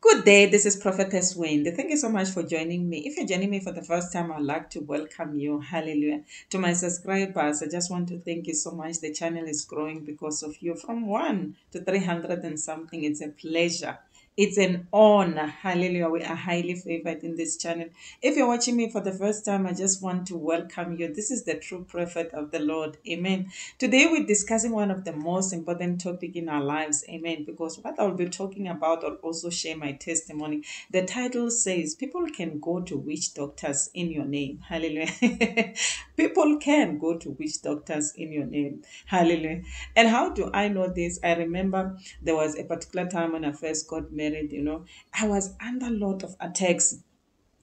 Good day, this is Prophetess Wendy. Thank you so much for joining me. If you're joining me for the first time, I'd like to welcome you. Hallelujah. To my subscribers, I just want to thank you so much. The channel is growing because of you from 1 to 300 and something. It's a pleasure. It's an honor. Hallelujah. We are highly favored in this channel. If you're watching me for the first time, I just want to welcome you. This is the true prophet of the Lord. Amen. Today we're discussing one of the most important topic in our lives. Amen. Because what I'll be talking about, I'll also share my testimony. The title says, People can go to witch doctors in your name. Hallelujah. People can go to witch doctors in your name. Hallelujah. And how do I know this? I remember there was a particular time when I first got married married, you know, I was under a lot of attacks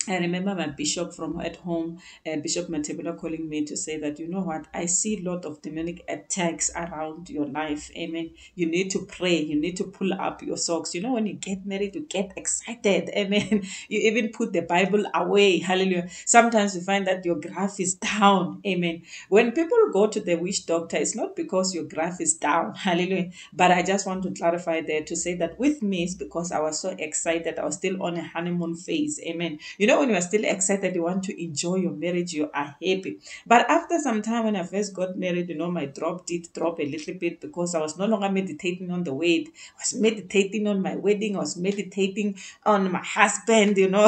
I remember my bishop from at home, uh, Bishop Matebula, calling me to say that, you know what, I see a lot of demonic attacks around your life. Amen. You need to pray. You need to pull up your socks. You know, when you get married, you get excited. Amen. You even put the Bible away. Hallelujah. Sometimes you find that your graph is down. Amen. When people go to the witch doctor, it's not because your graph is down. Hallelujah. But I just want to clarify there to say that with me, it's because I was so excited. I was still on a honeymoon phase. Amen. You know, know, when you are still excited, you want to enjoy your marriage, you are happy. But after some time, when I first got married, you know, my drop did drop a little bit because I was no longer meditating on the weight I was meditating on my wedding. I was meditating on my husband, you know,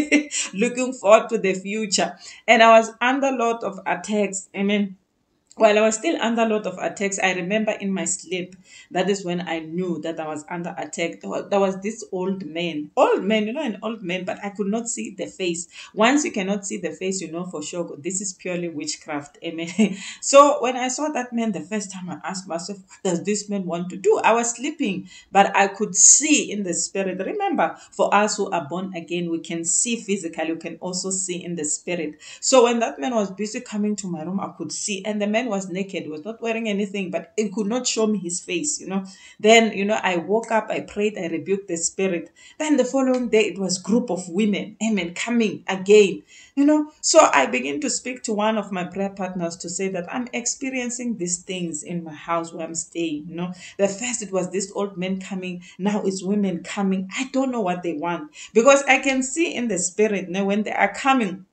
looking forward to the future. And I was under a lot of attacks. I mean, while I was still under a lot of attacks, I remember in my sleep, that is when I knew that I was under attack. There was this old man, old man, you know, an old man, but I could not see the face. Once you cannot see the face, you know for sure this is purely witchcraft. Amen. So when I saw that man the first time, I asked myself, what does this man want to do? I was sleeping, but I could see in the spirit. Remember, for us who are born again, we can see physically, we can also see in the spirit. So when that man was busy coming to my room, I could see, and the man was naked, was not wearing anything, but it could not show me his face, you know. Then, you know, I woke up, I prayed, I rebuked the spirit. Then the following day, it was group of women, amen, coming again, you know. So I begin to speak to one of my prayer partners to say that I'm experiencing these things in my house where I'm staying, you know. The first, it was this old man coming, now it's women coming. I don't know what they want because I can see in the spirit, you when they are coming,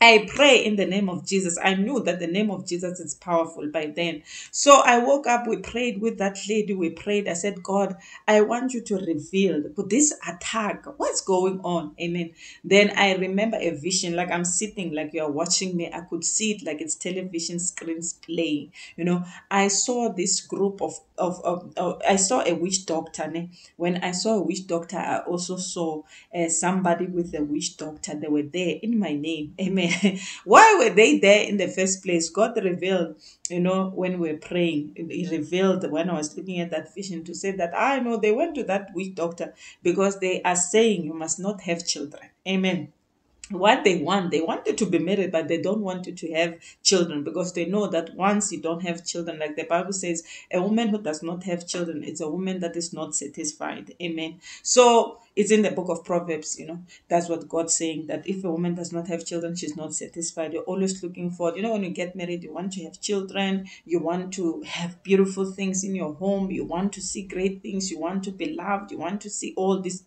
I pray in the name of Jesus. I knew that the name of Jesus is powerful by then. So I woke up, we prayed with that lady, we prayed. I said, God, I want you to reveal this attack, what's going on? Amen. Then I remember a vision, like I'm sitting, like you're watching me. I could see it like it's television screens playing. You know, I saw this group of, of, of, of I saw a witch doctor. When I saw a witch doctor, I also saw uh, somebody with a witch doctor. They were there in my name. Amen. Why were they there in the first place? God revealed, you know, when we are praying, He revealed when I was looking at that vision to say that ah, I know they went to that witch doctor because they are saying you must not have children. Amen what they want they wanted to be married but they don't want you to have children because they know that once you don't have children like the bible says a woman who does not have children is a woman that is not satisfied amen so it's in the book of proverbs you know. That's what god's saying that if a woman does not have children she's not satisfied. You're always looking for you know when you get married you want to have children. You want to have beautiful things in your home. You want to see great things. You want to be loved. You want to see all these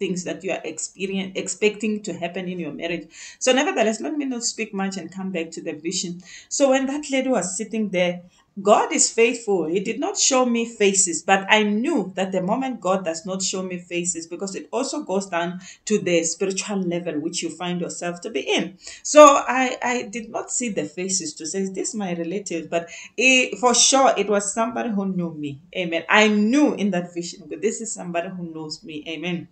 things that you are experience, expecting to happen in your marriage. So, nevertheless, let me not speak much and come back to the vision. So, when that lady was sitting there, God is faithful. He did not show me faces, but I knew that the moment God does not show me faces, because it also goes down to the spiritual level which you find yourself to be in. So I, I did not see the faces to say, this my relative, but it, for sure it was somebody who knew me. Amen. I knew in that vision, this is somebody who knows me. Amen.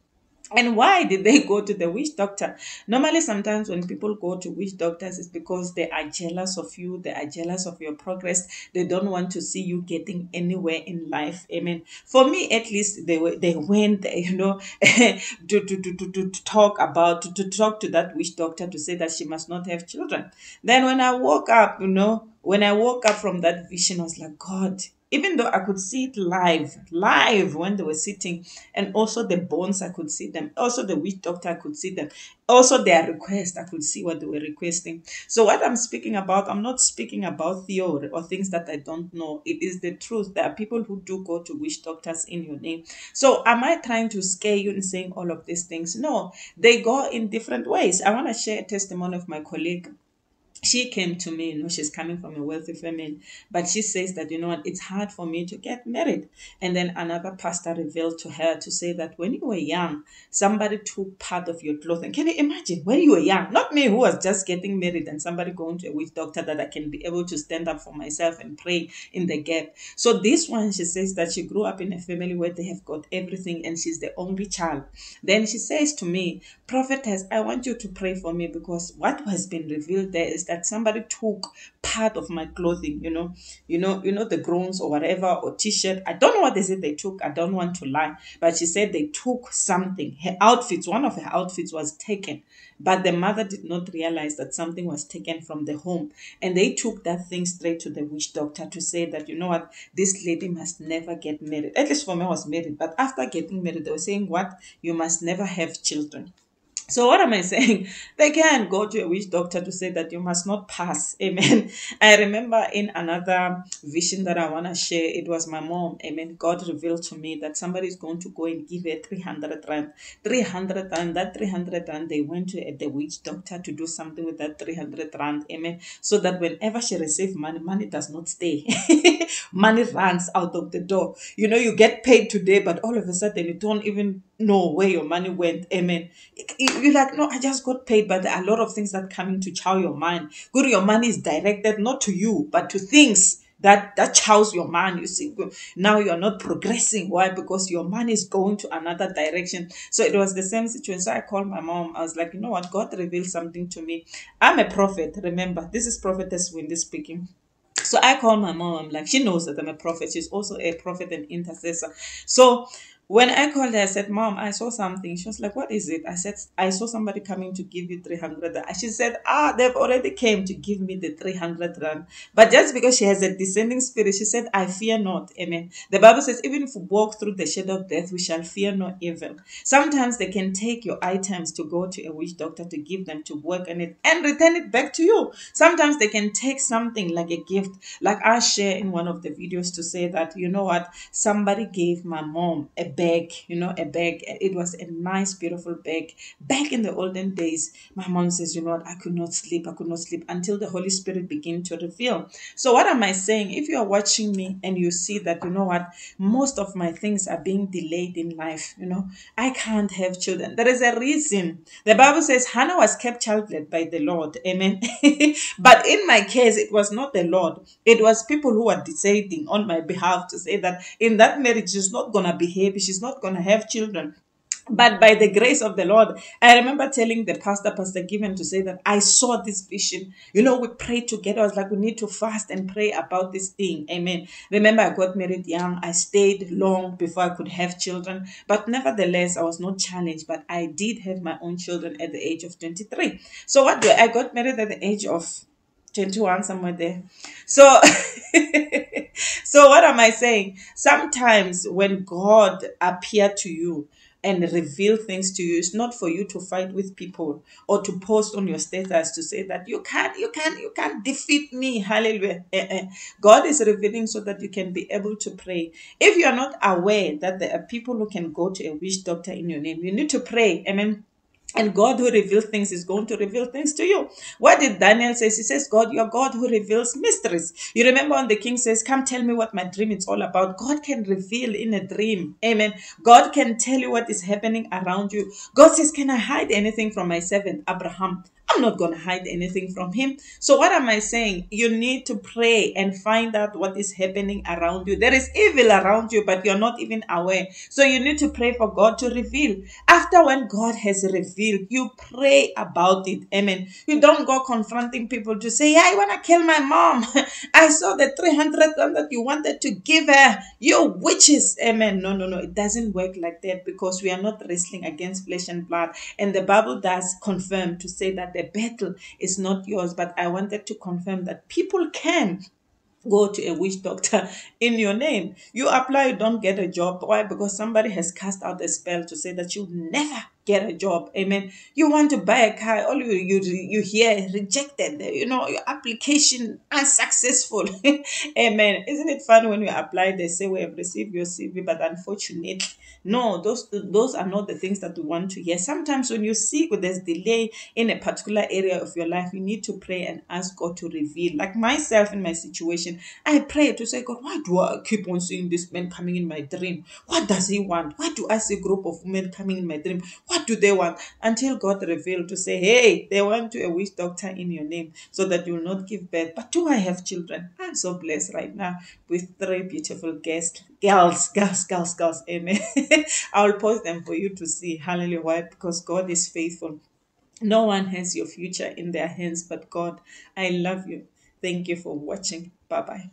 And why did they go to the witch doctor? Normally, sometimes when people go to witch doctors, it's because they are jealous of you, they are jealous of your progress, they don't want to see you getting anywhere in life. Amen. For me, at least, they were they went, you know, to, to, to, to, to talk about to, to talk to that witch doctor to say that she must not have children. Then when I woke up, you know, when I woke up from that vision, I was like, God, even though I could see it live, live when they were sitting, and also the bones, I could see them. Also, the witch doctor, I could see them. Also, their request, I could see what they were requesting. So, what I'm speaking about, I'm not speaking about theory or things that I don't know. It is the truth. There are people who do go to witch doctors in your name. So, am I trying to scare you in saying all of these things? No, they go in different ways. I want to share a testimony of my colleague she came to me, you know, she's coming from a wealthy family, but she says that, you know what, it's hard for me to get married. And then another pastor revealed to her to say that when you were young, somebody took part of your clothing. Can you imagine when you were young? Not me who was just getting married and somebody going to a witch doctor that I can be able to stand up for myself and pray in the gap. So this one, she says that she grew up in a family where they have got everything and she's the only child. Then she says to me, Prophetess, I want you to pray for me because what has been revealed there is that somebody took part of my clothing, you know, you know, you know, the groans or whatever or t-shirt. I don't know what they said they took. I don't want to lie. But she said they took something. Her outfits, one of her outfits was taken. But the mother did not realize that something was taken from the home. And they took that thing straight to the witch doctor to say that, you know what, this lady must never get married. At least for me, I was married. But after getting married, they were saying, what? You must never have children. So what am I saying? They can go to a witch doctor to say that you must not pass. Amen. I remember in another vision that I want to share, it was my mom. Amen. God revealed to me that somebody is going to go and give her 300 rand. 300 rand. That 300 rand, they went to the witch doctor to do something with that 300 rand. Amen. So that whenever she receives money, money does not stay. money runs out of the door. You know, you get paid today, but all of a sudden you don't even know where your money went. Amen. You're like, no, I just got paid, but there are a lot of things that come in to chow your mind. Good, your money is directed not to you, but to things that that chows your mind. You see, now you're not progressing. Why? Because your mind is going to another direction. So it was the same situation. So I called my mom. I was like, you know what? God revealed something to me. I'm a prophet. Remember, this is prophetess Wendy speaking. So I called my mom. I'm like, she knows that I'm a prophet. She's also a prophet and intercessor. So when I called her, I said, Mom, I saw something. She was like, What is it? I said, I saw somebody coming to give you 300. She said, Ah, they've already came to give me the 300 rand. But just because she has a descending spirit, she said, I fear not. Amen. The Bible says, Even if we walk through the shadow of death, we shall fear no evil. Sometimes they can take your items to go to a witch doctor to give them to work on it and return it back to you. Sometimes they can take something like a gift, like I share in one of the videos to say that, you know what, somebody gave my mom a bag, you know, a bag. It was a nice, beautiful bag. Back in the olden days, my mom says, you know what, I could not sleep. I could not sleep until the Holy Spirit began to reveal. So, what am I saying? If you are watching me and you see that, you know what, most of my things are being delayed in life, you know, I can't have children. There is a reason. The Bible says Hannah was kept childless by the Lord. Amen. but in my case, it was not the Lord. It was people who were deciding on my behalf to say that in that marriage, she's not going to behave she's not going to have children but by the grace of the Lord, I remember telling the pastor, Pastor Given, to say that I saw this vision. You know, we prayed together. I was like, we need to fast and pray about this thing. Amen. Remember, I got married young. I stayed long before I could have children. But nevertheless, I was not challenged. But I did have my own children at the age of 23. So what do I, I got married at the age of 21, somewhere there. So So what am I saying? Sometimes when God appear to you and reveal things to you, it's not for you to fight with people or to post on your status to say that you can't, you can't, you can't defeat me. Hallelujah. Eh, eh. God is revealing so that you can be able to pray. If you are not aware that there are people who can go to a witch doctor in your name, you need to pray. Amen and God who reveals things is going to reveal things to you. What did Daniel say? He says, God, you're God who reveals mysteries. You remember when the king says, Come tell me what my dream is all about. God can reveal in a dream. Amen. God can tell you what is happening around you. God says, Can I hide anything from my servant Abraham? I'm not going to hide anything from him. So, what am I saying? You need to pray and find out what is happening around you. There is evil around you, but you're not even aware. So, you need to pray for God to reveal. After when God has revealed, you pray about it. Amen. You don't go confronting people to say, Yeah, I want to kill my mom. I saw the 300 that you wanted to give her. You witches. Amen. No, no, no. It doesn't work like that because we are not wrestling against flesh and blood. And the Bible does confirm to say that the battle is not yours. But I wanted to confirm that people can go to a witch doctor in your name. You apply, you don't get a job. Why? Because somebody has cast out a spell to say that you never get a job. Amen. You want to buy a car, all you you you hear rejected. You know your application unsuccessful. Amen. Isn't it fun when you apply? They say we have received your CV, but unfortunately, no. Those those are not the things that we want to hear. Sometimes when you see there's delay in a particular area of your life, you need to pray and ask God to reveal. Like myself in my situation, I pray to say, God, why do I keep on seeing this man coming in my dream? What does he want? Why do I see a group of women coming in my dream? What do they want? Until God revealed to say, hey, they want to a witch doctor in your name so that you will not give birth. But do I have children? I'm so blessed right now with three beautiful guests, girls, girls, girls, girls. Amen. I'll post them for you to see. Hallelujah. Why? Because God is faithful. No one has your future in their hands but God. I love you. Thank you for watching. Bye bye.